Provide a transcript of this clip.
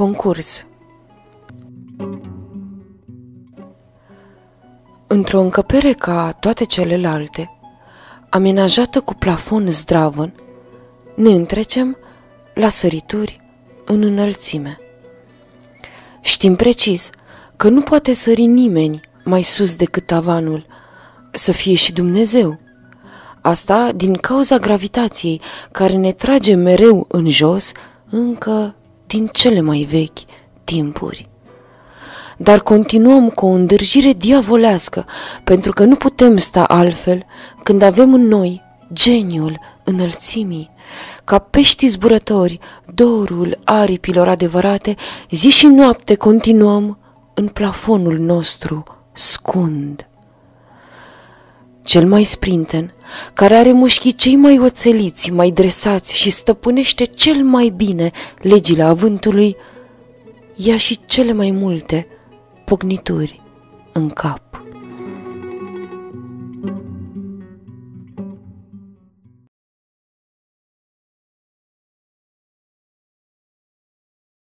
Concurs Într-o încăpere ca toate celelalte, amenajată cu plafon zdravăn, ne întrecem la sărituri în înălțime. Știm precis că nu poate sări nimeni mai sus decât tavanul, să fie și Dumnezeu. Asta din cauza gravitației care ne trage mereu în jos încă din cele mai vechi timpuri. Dar continuăm cu o îndârjire diavolească, pentru că nu putem sta altfel când avem în noi geniul înălțimii, ca pești zburători, dorul aripilor adevărate, zi și noapte continuăm în plafonul nostru scund. Cel mai sprinten, care are mușchii cei mai oțeliți, mai dresați și stăpânește cel mai bine legile avântului, ia și cele mai multe pognituri în cap.